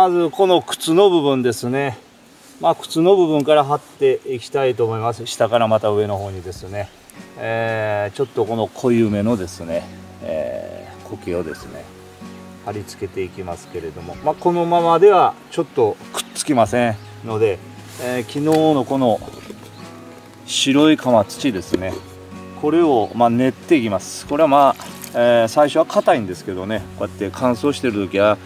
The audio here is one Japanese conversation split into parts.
まずこの靴の部分ですね。まあ靴の部分から貼っていきたいと思います。下からまた上の方にですね、えー、ちょっとこの濃いめのですね、えー、苔をですね。貼り付けていきますけれども、まあ、このままではちょっとくっつきませんので、えー、昨日のこの白い釜土ですね。これをま練っていきます。これはまあ、えー、最初は硬いんですけどね。こうやって乾燥してる時は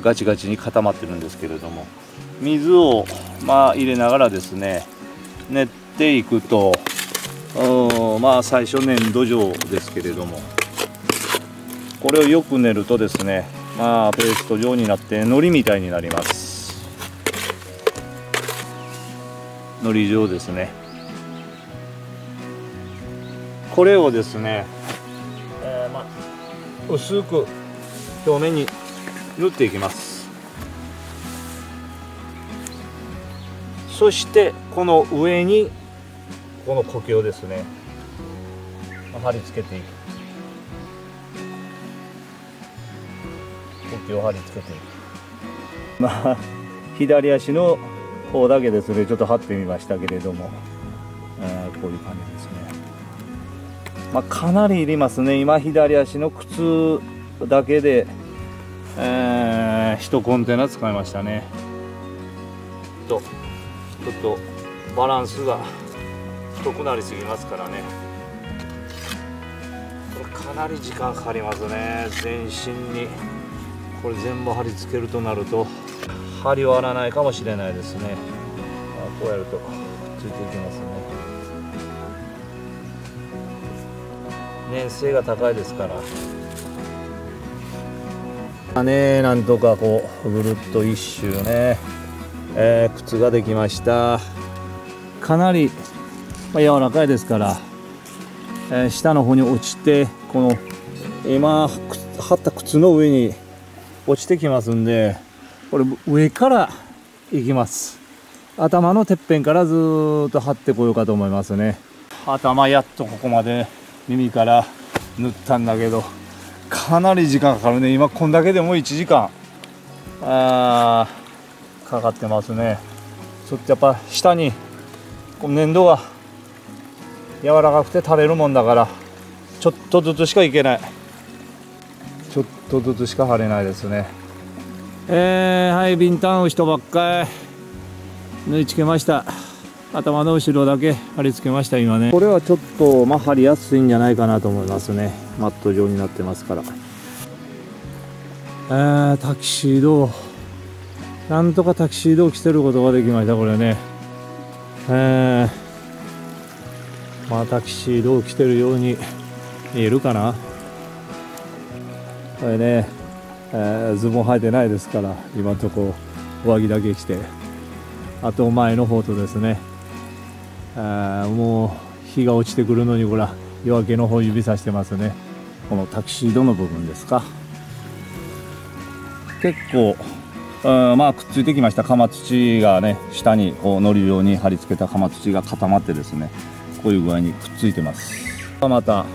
ガチガチに固まってるんですけれども。水をまあ入れながらですね練っていくとまあ最初粘土状ですけれども。これをよく練るとですねまあペースト状になって海苔みたいになります。海苔状ですね。これをですね、えー、まあ、薄く表面に塗っていきます。そしてこの上にこの苔をですね貼り付けていく。苔を貼り付けていく。まあ左足の方だけですねちょっと貼ってみましたけれども、えー、こういう感じですね。まあ、かなりいりますね。今左足の靴だけで、えー、1コンテナ使いましたね。とちょっとバランスが太くなりすぎますからね。これかなり時間かかりますね。全身に。これ全部貼り付けるとなると針割らないかもしれないですね。こうやるとついていきますね。粘性が高いですからねなんとかこうぐるっと一周ね、えー、靴ができました。かなり、まあ、柔らかいですから、えー、下の方に落ちてこの今貼った靴の上に落ちてきますんでこれ上からいきます。頭のてっぺんからずっと貼ってこようかと思いますね。頭やっとここまで耳から塗ったんだけど。かなり時間かかるね。今こんだけでも1時間。あかかってますね。ちょっとやっぱ下にこの粘土が柔らかくて垂れるもんだからちょっとずつしかいけない。ちょっとずつしか貼れないですね。えー、はいビンタンを人ばっかり。縫い付けました。頭の後ろだけ貼り付けました今ね。これはちょっとまあ貼りやすいんじゃないかなと思いますねマット状になってますから。えー、タキシード。なんとかタキシードを着せることができましたこれね。えー、まあタキシードを着てるように見えるかな。これね、えー、ズボン履いてないですから今んとこ上着だけ着て。あと前の方とですね。あもう日が落ちてくるのにほら夜明けの方指さしてますね。このタキシードの部分ですか。結構あまあくっついてきました。釜土がね下にこうのりように貼り付けた釜土が固まってですねこういう具合にくっついてます。また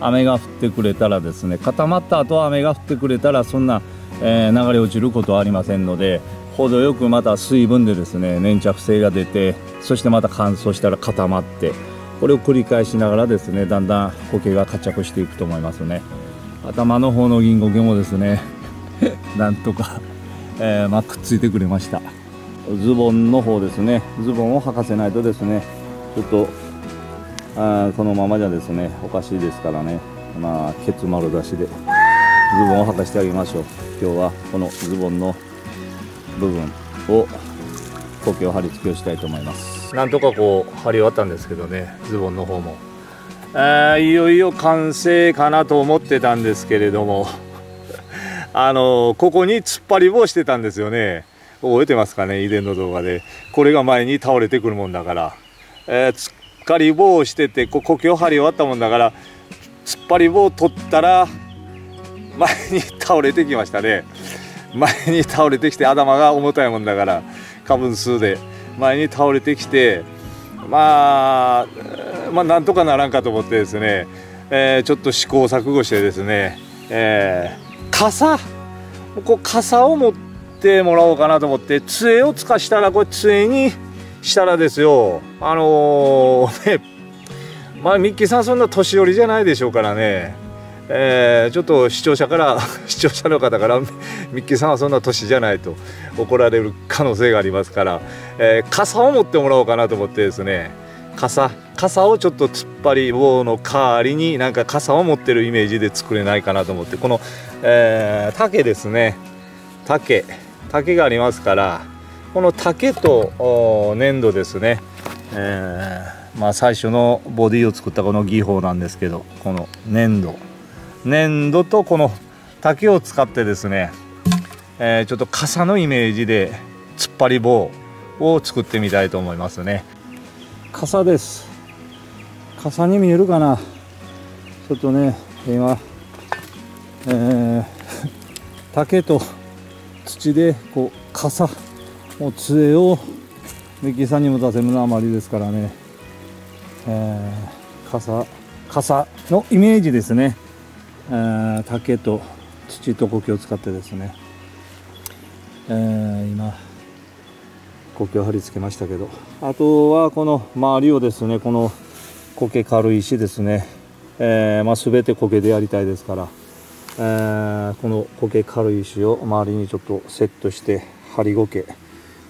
雨が降ってくれたらですね固まった後雨が降ってくれたらそんな、えー、流れ落ちることはありませんので程よくまた水分でですね粘着性が出てそしてまた乾燥したら固まってこれを繰り返しながらですねだんだん苔が活着していくと思いますね。頭の方の銀苔もですね なんとか、えー、まあ、くっついてくれました。ズボンの方ですね。ズボンを履かせないとですねちょっとあこのままじゃですねおかしいですからね。まあケツ丸出しでズボンを履かしてあげましょう。今日はこのズボンの部分を苔を貼り付けをしたいと思いますなんとかこう貼り終わったんですけどねズボンの方もえいよいよ完成かなと思ってたんですけれどもあのここに突っ張り棒してたんですよね覚えてますかね以前の動画でこれが前に倒れてくるもんだから、えー、突っ張り棒をしててこ苔を張り終わったもんだから突っ張り棒を取ったら前に倒れてきましたね前に倒れてきて頭が重たいもんだから過分数で前に倒れてきてまあまあなんとかならんかと思ってですね、えー、ちょっと試行錯誤してですね、えー、傘？こう傘を持ってもらおうかなと思って杖をつかしたらこれ杖にしたらですよあのー、ねまあミッキーさんそんな年寄りじゃないでしょうからね。えー、ちょっと視聴者から 視聴者の方からミッキーさんはそんな年じゃないと怒られる可能性がありますから、えー、傘を持ってもらおうかなと思ってですね傘傘をちょっと突っ張り棒の代わりになんか傘を持ってるイメージで作れないかなと思ってこの、えー、竹ですね。竹竹がありますからこの竹と粘土ですね、えー、まあ最初のボディを作ったこの技法なんですけどこの粘土。粘土とこの竹を使ってですね、えー、ちょっと傘のイメージで突っ張り棒を作ってみたいと思いますね。傘です。傘に見えるかな。ちょっとね今、えー、竹と土でこう傘もう杖をミキさんにも出せるのあまりですからね、えー、傘傘のイメージですね、竹と土と苔を使ってですね、えー、今苔を貼り付けましたけどあとはこの周りをですねこの苔軽石ですね、えー、まあ、全て苔でやりたいですから、えー、この苔軽石を周りにちょっとセットして張り苔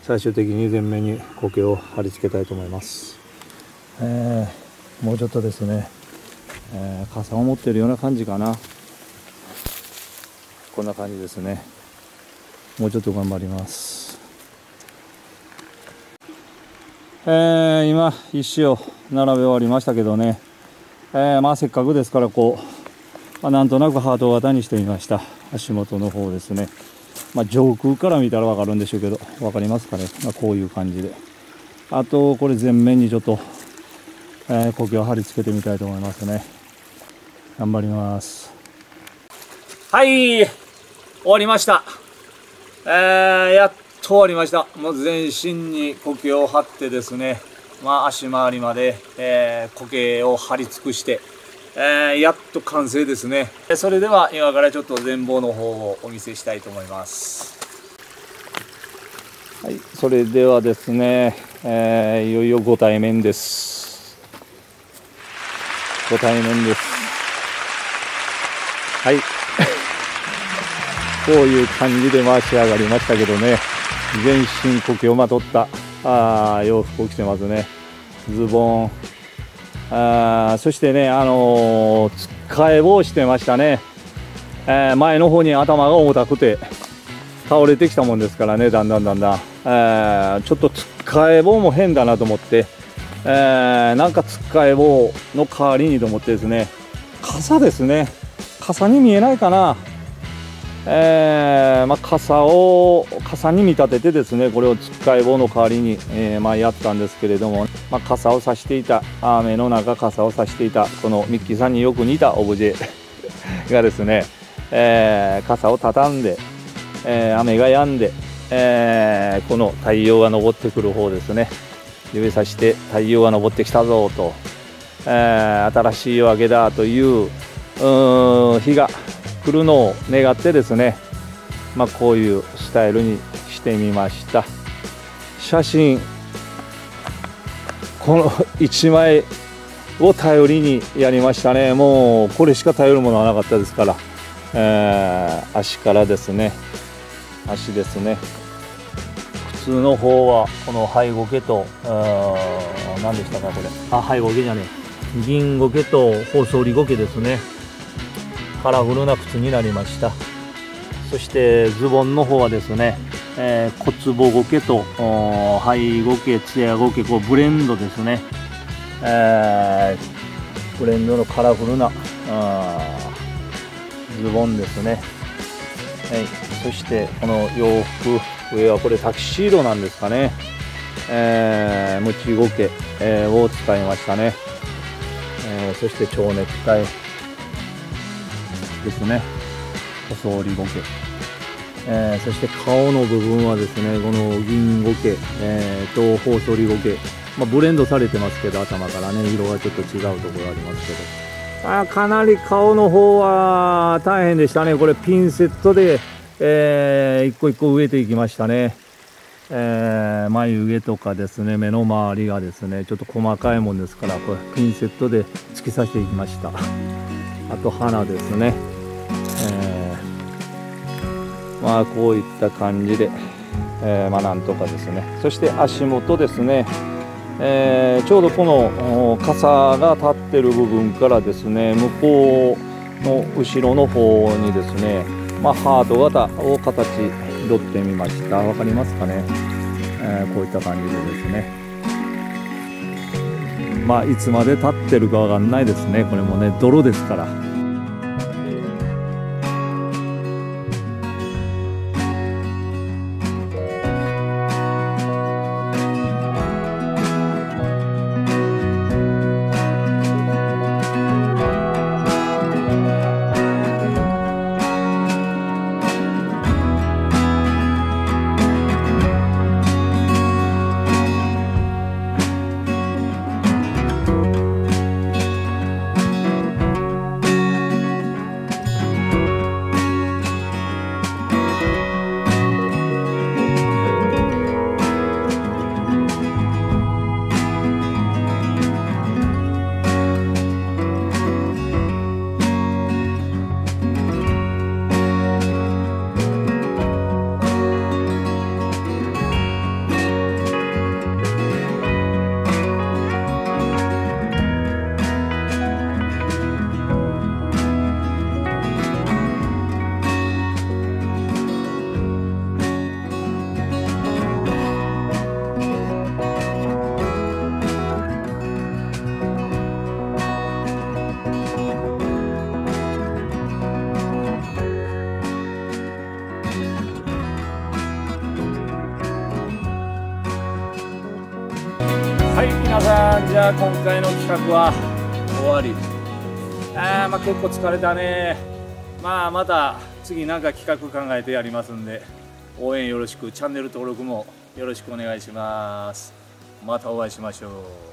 最終的に全面に苔を貼り付けたいと思います、えー、もうちょっとですね、え傘を持ってるような感じかな。こんな感じですね。もうちょっと頑張ります。えー、今石を並べ終わりましたけどね、えー、まあせっかくですからこう、まあ、なんとなくハート型にしてみました。足元の方ですね、まあ、上空から見たら分かるんでしょうけど分かりますかね、まあ、こういう感じで。あとこれ全面にちょっと、えー、苔を貼り付けてみたいと思いますね。頑張ります。はい終わりました。えー、やっと終わりました。もう全身に苔を張ってですね。まあ足回りまで、えー、苔を張り尽くして、えー、やっと完成ですね。それでは今からちょっと全貌の方をお見せしたいと思います。はいそれではですね、えー、いよいよご対面です。ご対面ですはい。こういう感じで回し上がりましたけどね。全身苔をまとった。あ洋服を着てますね。ズボン。あそしてねあの、つっかえ棒してましたね、えー、前の方に頭が重たくて倒れてきたもんですからねだんだんだんだん、えー、ちょっとつっかえ棒も変だなと思って、えー、なんかつっかえ棒の代わりにと思ってですね。傘ですね。傘に見えないかな。えー、まあ、傘を傘に見立ててですねこれをつっかい棒の代わりに、えー、まあ、やったんですけれども、まあ、傘を差していた雨の中傘を差していたこのミッキーさんによく似たオブジェがですね、えー、傘を畳んで、え雨が止んで、えこの太陽が昇ってくる方ですね。指さして太陽が昇ってきたぞと、え新しい夜明けだという日が来るのを願ってですね、まあ、こういうスタイルにしてみました。写真この 1枚を頼りにやりましたね。もうこれしか頼るものはなかったですから、えー、足からですね。足ですね。普通の方はこのハイゴケと何でしたかこれ。あハイゴケじゃねえ。銀ゴケと細りゴケですね。カラフルな靴になりました。そしてズボンの方はですね、えー、骨棒ゴケと灰ゴケツヤゴケこうブレンドですね、えー、ブレンドのカラフルなズボンですね、はい、そしてこの洋服上はこれタキシードなんですかね、えー、ムチゴケ、えー、を使いましたね、えー、そして蝶ネクタイ。ですね細織ゴケ、えー、そして顔の部分はですねこの銀ゴケ、えー、と細織ゴケ、まあ、ブレンドされてますけど頭からね色がちょっと違うところありますけどあかなり顔の方は大変でしたねこれピンセットでえー、一個一個植えていきましたね。えー、眉毛とかですね、目の周りがですね、ちょっと細かいもんですから、これピンセットで突き刺していきました。あと花ですね。まあこういった感じで、えー、まあなんとかですね。そして足元ですね。えー、ちょうどこの傘が立ってる部分からですね向こうの後ろの方にですね、まあ、ハート型を形拾ってみました。分かりますかね、えー、こういった感じでですね。まあいつまで立ってるかわかんないですね。これもね泥ですから。皆さんじゃあ今回の企画は終わり。あーまあ結構疲れたね。まあまた次なんか企画考えてやりますんで応援よろしくチャンネル登録もよろしくお願いします。またお会いしましょう。